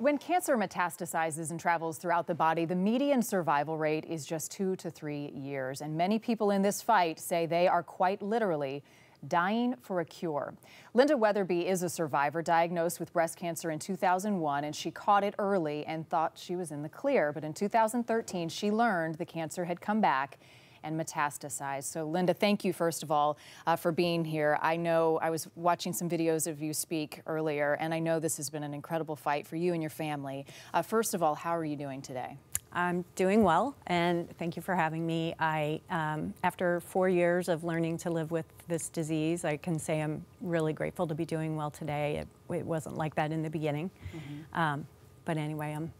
When cancer metastasizes and travels throughout the body, the median survival rate is just two to three years. And many people in this fight say they are quite literally dying for a cure. Lynda Weatherby is a survivor diagnosed with breast cancer in 2001, and she caught it early and thought she was in the clear. But in 2013, she learned the cancer had come back and metastasize. So, Lynda, thank you, first of all, uh, for being here. I know I was watching some videos of you speak earlier, and I know this has been an incredible fight for you and your family. Uh, first of all, how are you doing today? I'm doing well, and thank you for having me. I, um, after four years of learning to live with this disease, I can say I'm really grateful to be doing well today. It, it wasn't like that in the beginning, mm -hmm. um, but anyway, I'm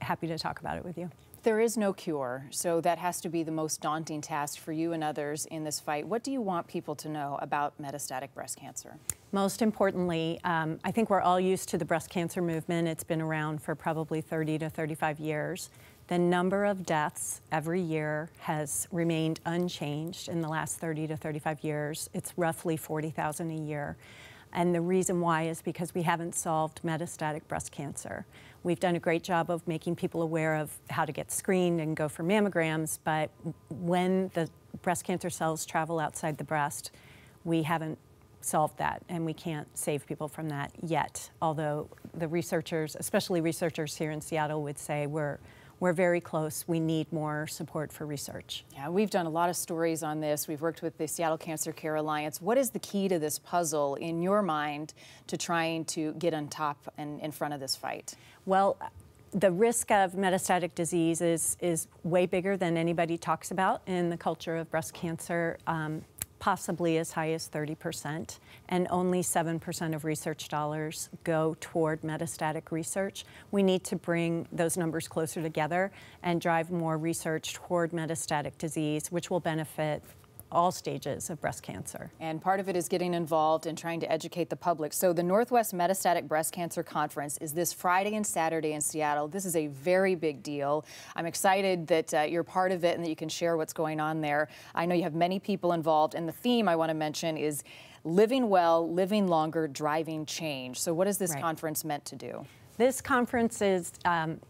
happy to talk about it with you. There is no cure, so that has to be the most daunting task for you and others in this fight. What do you want people to know about metastatic breast cancer? Most importantly, um, I think we're all used to the breast cancer movement. It's been around for probably 30 to 35 years. The number of deaths every year has remained unchanged in the last 30 to 35 years. It's roughly 40,000 a year. And the reason why is because we haven't solved metastatic breast cancer. We've done a great job of making people aware of how to get screened and go for mammograms, but when the breast cancer cells travel outside the breast, we haven't solved that and we can't save people from that yet. Although the researchers, especially researchers here in Seattle, would say we're we're very close. We need more support for research. Yeah, we've done a lot of stories on this. We've worked with the Seattle Cancer Care Alliance. What is the key to this puzzle in your mind to trying to get on top and in front of this fight? Well, the risk of metastatic disease is, is way bigger than anybody talks about in the culture of breast cancer. Um, possibly as high as 30%, and only 7% of research dollars go toward metastatic research. We need to bring those numbers closer together and drive more research toward metastatic disease, which will benefit all stages of breast cancer. And part of it is getting involved and trying to educate the public. So the Northwest Metastatic Breast Cancer Conference is this Friday and Saturday in Seattle. This is a very big deal. I'm excited that uh, you're part of it and that you can share what's going on there. I know you have many people involved, and the theme I want to mention is living well, living longer, driving change. So what is this right. conference meant to do? This conference is um,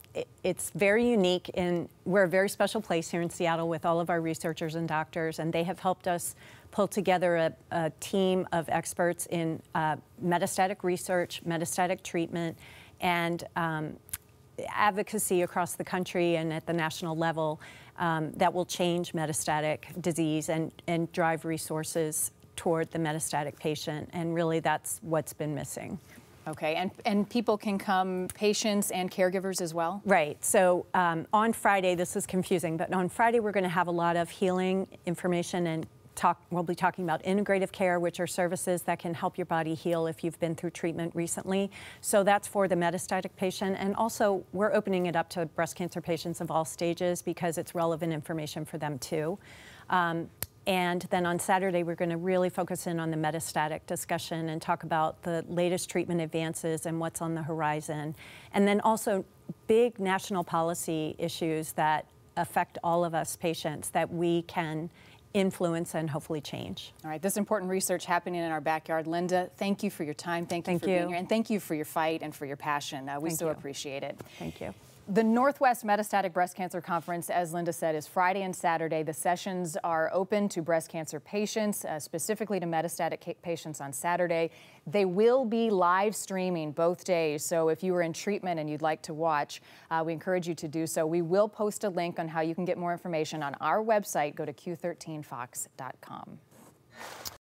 it's very unique and we're a very special place here in Seattle with all of our researchers and doctors and they have helped us pull together a, a team of experts in uh, metastatic research, metastatic treatment, and um, advocacy across the country and at the national level um, that will change metastatic disease and, and drive resources toward the metastatic patient. And really that's what's been missing. Okay, and, and people can come, patients and caregivers as well? Right, so um, on Friday, this is confusing, but on Friday we're going to have a lot of healing information and talk, we'll be talking about integrative care, which are services that can help your body heal if you've been through treatment recently. So that's for the metastatic patient. And also, we're opening it up to breast cancer patients of all stages because it's relevant information for them too. Um, and then on Saturday, we're going to really focus in on the metastatic discussion and talk about the latest treatment advances and what's on the horizon. And then also big national policy issues that affect all of us patients that we can influence and hopefully change. All right, this important research happening in our backyard. Lynda, thank you for your time. Thank you thank for you. being here. And thank you for your fight and for your passion. Uh, we thank so you. appreciate it. Thank you. The Northwest Metastatic Breast Cancer Conference, as Lynda said, is Friday and Saturday. The sessions are open to breast cancer patients, uh, specifically to metastatic patients on Saturday. They will be live streaming both days, so if you are in treatment and you'd like to watch, uh, we encourage you to do so. We will post a link on how you can get more information on our website. Go to q13fox.com.